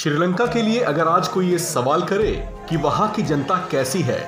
श्रीलंका के लिए अगर आज कोई ये सवाल करे कि वहाँ की जनता कैसी है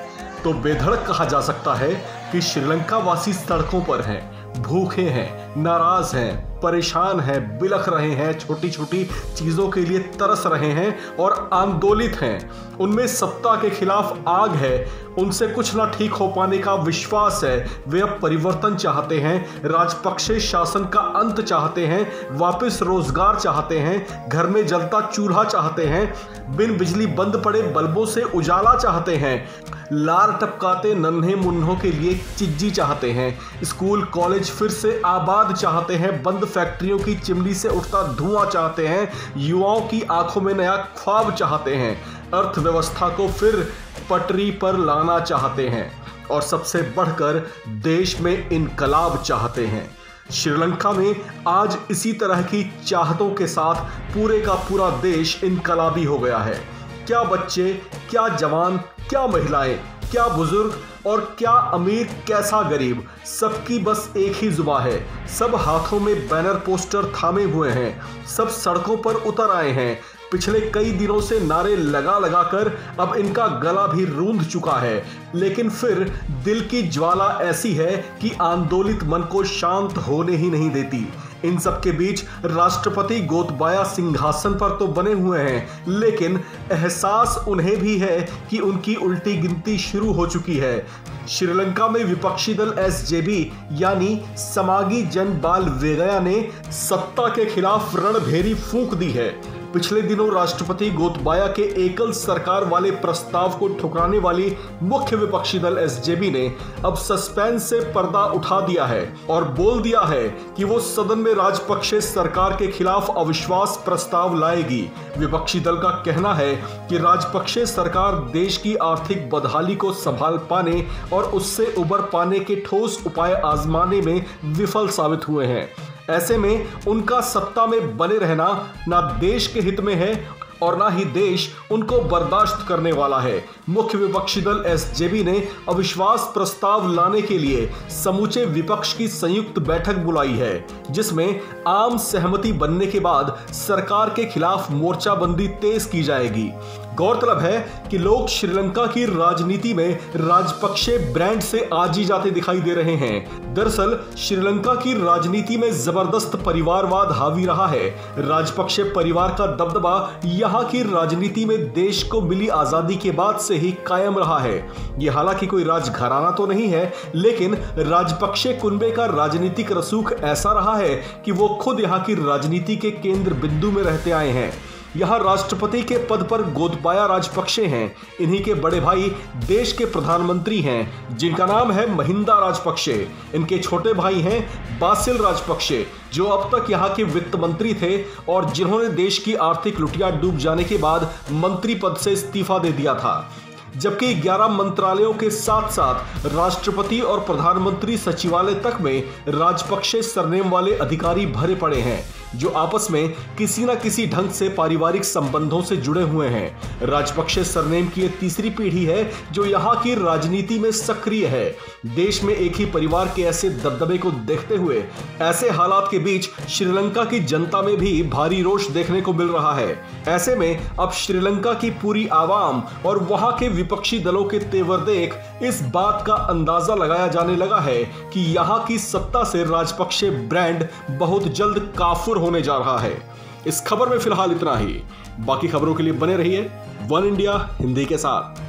तो बेधड़क कहा जा सकता है कि श्रीलंका वासी सड़कों पर हैं, भूखे हैं, नाराज़ हैं। परेशान हैं, बिलख रहे हैं छोटी छोटी चीज़ों के लिए तरस रहे हैं और आंदोलित हैं। उनमें सत्ता के खिलाफ आग है, उनसे कुछ ना ठीक हो पाने का विश्वास है। वे अब परिवर्तन चाहते हैं, राजपक्षे शासन का अंत चाहते हैं, वापस रोज़गार चाहते हैं, घर में जलता चूल्हा चाहते हैं, बिन बिजली बंद पड़े बल्बों से उजाला चाहते हैं। लार टपकाते नन्हे मुन्नों के लिए चिज्जी चाहते हैं, स्कूल, कॉलेज फिर से आबाद चाहते हैं, बंद फैक्ट्रियों की चिमनी से उठता धुआँ चाहते हैं, युवाओं की आँखों में नया ख्वाब चाहते हैं। अर्थव्यवस्था को फिर पटरी पर लाना चाहते हैं और सबसे बढ़कर देश में इनकलाब चाहते हैं। श्रीलंका में आज इसी तरह की चाहतों के साथ पूरे का पूरा देश इनकलाबी हो गया है। क्या बच्चे, क्या जवान, क्या महिलाएँ क्या बुज़ुर्ग और क्या अमीर, कैसा गरीब? सबकी बस एक ही जुबा है। सब हाथों में बैनर पोस्टर थामे हुए हैं। सब सड़कों पर उतर आए हैं। पिछले कई दिनों से नारे लगा लगा कर अब इनका गला भी रूंध चुका है। लेकिन फिर दिल की ज्वाला ऐसी है कि आंदोलित मन को शांत होने ही नहीं देती। इन सब के बीच राष्ट्रपति गोतबाया सिंहासन पर तो बने हुए हैं, लेकिन एहसास उन्हें भी है कि उनकी उल्टी गिनती शुरू हो चुकी है। श्रीलंका में विपक्षी दल एसजेबी यानी समागी जन बाल वेगया ने सत्ता के खिलाफ रणभेरी फूंक दी है। पिछले दिनों राष्ट्रपति गोतबाया के एकल सरकार वाले प्रस्ताव को ठुकराने वाली मुख्य विपक्षी दल एसजेबी ने अब सस्पेंस से पर्दा उठा दिया है और बोल दिया है कि वो सदन में राजपक्षे सरकार के खिलाफ अविश्वास प्रस्ताव लाएगी। विपक्षी दल का कहना है कि राजपक्षे सरकार देश की आर्थिक बदहाली को संभाल पाने और उससे उबर पाने के ठोस उपाय आजमाने में विफल साबित हुए हैं। ऐसे में उनका सत्ता में बने रहना ना देश के हित में है और ना ही देश उनको बर्दाश्त करने वाला है। मुख्य विपक्षी दल एसजेबी ने अविश्वास प्रस्ताव लाने के लिए समूचे विपक्ष की संयुक्त बैठक बुलाई है, जिसमें आम सहमति बनने के बाद सरकार के खिलाफ मोर्चाबंदी तेज की जाएगी। गौरतलब है कि लोग श्रीलंका की राजनीति में राजपक्षे ब्रांड से आज ही जाते दिखाई दे रहे हैं। दरअसल, श्रीलंका की राजनीति में ज़बरदस्त परिवारवाद हावी रहा है। राजपक्षे परिवार का दबदबा यहाँ की राजनीति में देश को मिली आज़ादी के बाद से ही कायम रहा है। ये हालाँकि कोई राजघराना तो नहीं है, लेकिन राजपक्षे कुंबे का राजनीतिक रसूख ऐसा रहा है कि वो खुद यहाँ की राजनीति के केंद्र बिंदु में रहते आए हैं। यहाँ राष्ट्रपति के पद पर गोदबाया राजपक्षे हैं। इन्हीं के बड़े भाई देश के प्रधानमंत्री हैं, जिनका नाम है महिंदा राजपक्षे। इनके छोटे भाई हैं बासिल राजपक्षे, जो अब तक यहाँ के वित्त मंत्री थे और जिन्होंने देश की आर्थिक लुटिया डूब जाने के बाद मंत्री पद से इस्तीफा दे दिया था। जबकि 11 मंत्रालयों के साथ साथ राष्ट्रपति और प्रधानमंत्री सचिवालय तक में राजपक्षे सरनेम वाले अधिकारी भरे पड़े हैं। जो आपस में किसी न किसी ढंग से पारिवारिक संबंधों से जुड़े हुए हैं। राजपक्षे सरनेम की एक तीसरी पीढ़ी है, जो यहाँ की राजनीति में सक्रिय है। देश में एक ही परिवार के ऐसे दबदबे को देखते हुए, ऐसे हालात के बीच श्रीलंका की जनता में भी भारी रोष देखने को मिल रहा है। ऐसे में अब श्रीलंका की पूरी आवाम और वहाँ के विपक्षी दलों के तेवर देख इस बात का अंदाज़ा लगाया जाने लगा है कि यहाँ की सत्ता से राजपक्षे ब्रांड बहुत जल्द काफुर होने जा रहा है। इस खबर में फ़िलहाल इतना ही। बाकी खबरों के लिए बने रहिए वन इंडिया हिंदी के साथ।